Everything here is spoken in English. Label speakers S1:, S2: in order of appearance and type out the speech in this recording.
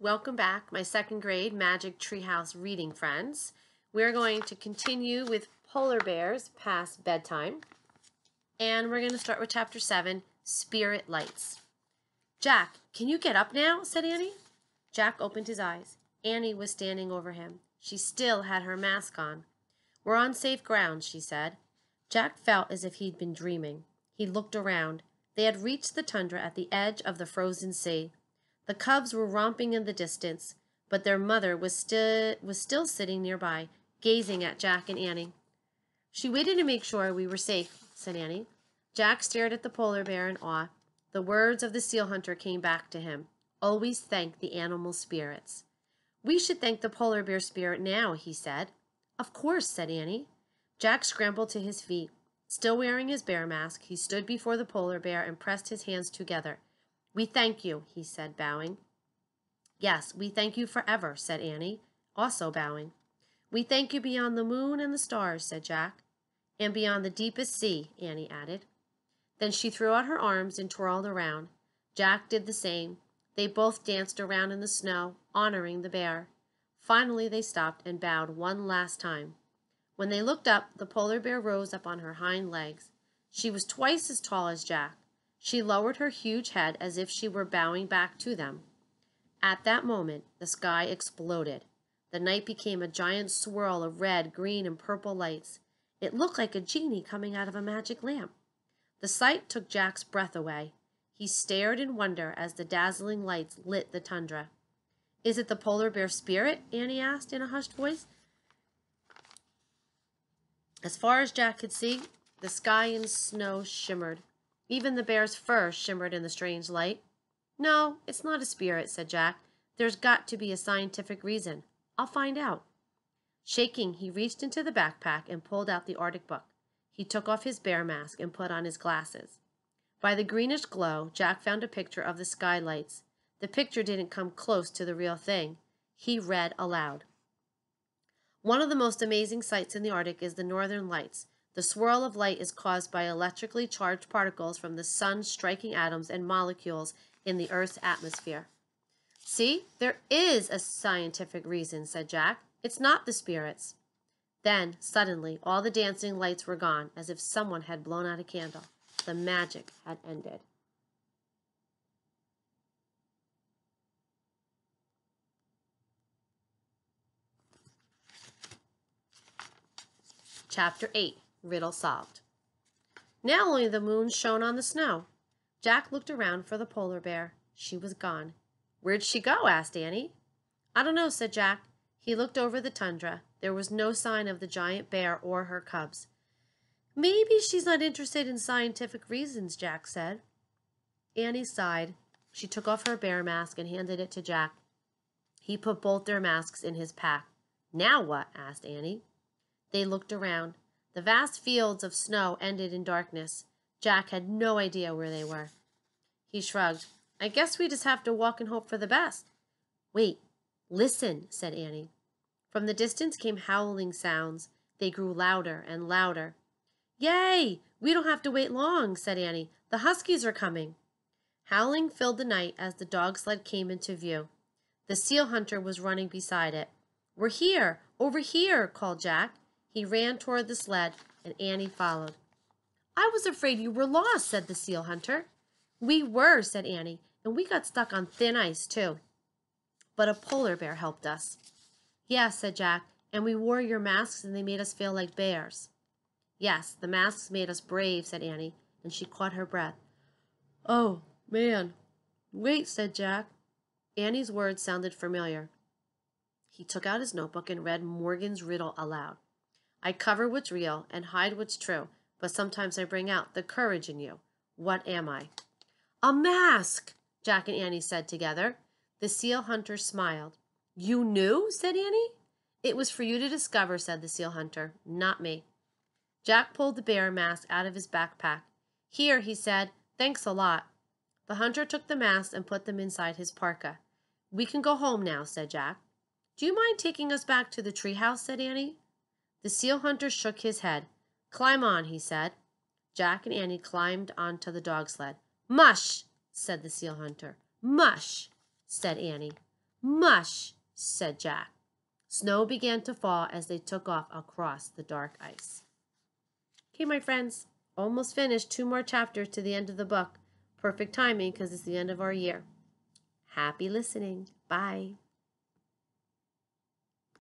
S1: Welcome back, my second grade Magic Tree House reading friends. We're going to continue with polar bears past bedtime. And we're going to start with chapter 7, Spirit Lights. Jack, can you get up now? said Annie. Jack opened his eyes. Annie was standing over him. She still had her mask on. We're on safe ground, she said. Jack felt as if he'd been dreaming. He looked around. They had reached the tundra at the edge of the frozen sea. The cubs were romping in the distance, but their mother was, sti- was still sitting nearby, gazing at Jack and Annie. She waited to make sure we were safe, said Annie. Jack stared at the polar bear in awe. The words of the seal hunter came back to him. Always thank the animal spirits. We should thank the polar bear spirit now, he said. Of course, said Annie. Jack scrambled to his feet. Still wearing his bear mask, he stood before the polar bear and pressed his hands together. We thank you, he said, bowing. Yes, we thank you forever, said Annie, also bowing. We thank you beyond the moon and the stars, said Jack. And beyond the deepest sea, Annie added. Then she threw out her arms and twirled around. Jack did the same. They both danced around in the snow, honoring the bear. Finally, they stopped and bowed one last time. When they looked up, the polar bear rose up on her hind legs. She was twice as tall as Jack. She lowered her huge head as if she were bowing back to them. At that moment, the sky exploded. The night became a giant swirl of red, green, and purple lights. It looked like a genie coming out of a magic lamp. The sight took Jack's breath away. He stared in wonder as the dazzling lights lit the tundra. Is it the polar bear spirit? Annie asked in a hushed voice. As far as Jack could see, the sky and snow shimmered. Even the bear's fur shimmered in the strange light. No, it's not a spirit, said Jack. There's got to be a scientific reason. I'll find out. Shaking, he reached into the backpack and pulled out the Arctic book. He took off his bear mask and put on his glasses. By the greenish glow, Jack found a picture of the skylights. The picture didn't come close to the real thing. He read aloud. One of the most amazing sights in the Arctic is the northern lights. The swirl of light is caused by electrically charged particles from the sun striking atoms and molecules in the Earth's atmosphere. See, there is a scientific reason, said Jack. It's not the spirits. Then, suddenly, all the dancing lights were gone, as if someone had blown out a candle. The magic had ended. Chapter 8 Riddle Solved. Now only the moon shone on the snow. Jack looked around for the polar bear. She was gone. Where'd she go? asked Annie. I don't know, said Jack. He looked over the tundra. There was no sign of the giant bear or her cubs. Maybe she's not interested in scientific reasons, Jack said. Annie sighed. She took off her bear mask and handed it to Jack. He put both their masks in his pack. Now what? asked Annie. They looked around. The vast fields of snow ended in darkness. Jack had no idea where they were. He shrugged. I guess we just have to walk and hope for the best. Wait, listen, said Annie. From the distance came howling sounds. They grew louder and louder. Yay! We don't have to wait long, said Annie. The huskies are coming. Howling filled the night as the dog sled came into view. The seal hunter was running beside it. We're here! Over here! called Jack. He ran toward the sled, and Annie followed. I was afraid you were lost, said the seal hunter. We were, said Annie, and we got stuck on thin ice, too. But a polar bear helped us. Yes, said Jack, and we wore your masks and they made us feel like bears. Yes, the masks made us brave, said Annie, and she caught her breath. Oh, man. Wait, said Jack. Annie's words sounded familiar. He took out his notebook and read Morgan's riddle aloud. I cover what's real and hide what's true, but sometimes I bring out the courage in you. What am I? A mask, Jack and Annie said together. The seal hunter smiled. You knew? said Annie. It was for you to discover, said the seal hunter, not me. Jack pulled the bear mask out of his backpack. Here, he said, thanks a lot. The hunter took the masks and put them inside his parka. We can go home now, said Jack. Do you mind taking us back to the treehouse? said Annie. The seal hunter shook his head. Climb on, he said. Jack and Annie climbed onto the dog sled. Mush, said the seal hunter. Mush, said Annie. Mush, said Jack. Snow began to fall as they took off across the dark ice. Okay, my friends, almost finished. Two more chapters to the end of the book. Perfect timing because it's the end of our year. Happy listening. Bye.